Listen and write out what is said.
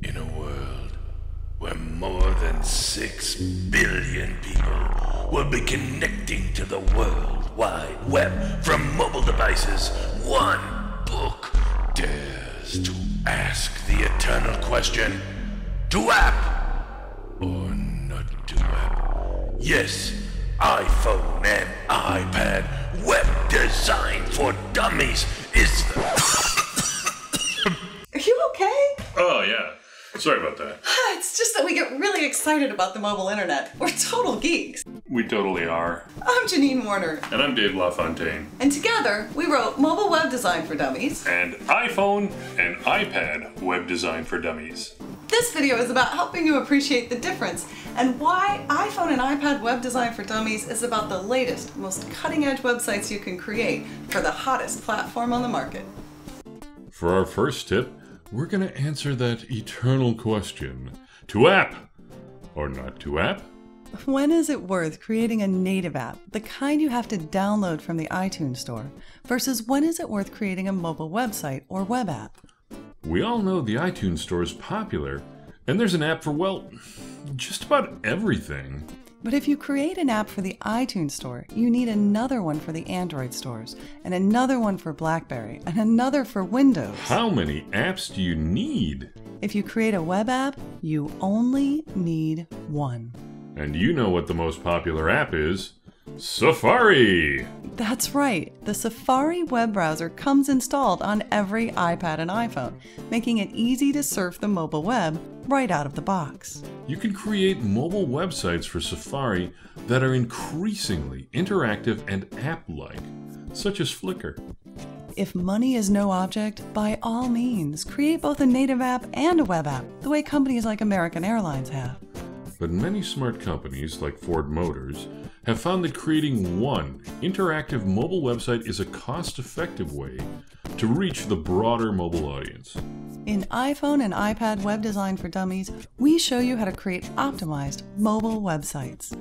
In a world where more than six billion people will be connecting to the World Wide Web from mobile devices, one book dares to ask the eternal question to app or not to app? Yes, iPhone and iPad web design for dummies is the. Are you okay? Oh, yeah. Sorry about that. It's just that we get really excited about the mobile internet. We're total geeks. We totally are. I'm Janine Warner, And I'm Dave LaFontaine. and together we wrote Mobile Web Design for Dummies. And iPhone and iPad web design for dummies. This video is about helping you appreciate the difference and why iPhone and iPad Web Design for Dummies is about the latest, most cutting edge websites you can create for the hottest platform on the market. For our first tip, we're going to answer that eternal question to app or not to app? When is it worth creating a native app, the kind you have to download from the iTunes Store, versus when is it worth creating a mobile website or web app? We all know the iTunes Store is popular, and there's an app for, well, just about everything. But if you create an app for the iTunes Store, you need another one for the Android stores, and another one for Blackberry, and another for Windows. How many apps do you need? If you create a web app, you only need one. And you know what the most popular app is Safari! That's right, the Safari web browser comes installed on every iPad and iPhone, making it easy to surf the mobile web right out of the box. You can create mobile websites for Safari that are increasingly interactive and app like, such as Flickr. If money is no object, by all means, create both a native app and a web app, the way companies like American Airlines have. But many smart companies, like Ford Motors, have found that creating one interactive mobile website is a cost effective way to reach the broader mobile audience. In iPhone and iPad Web Design for Dummies, we show you how to create optimized mobile websites.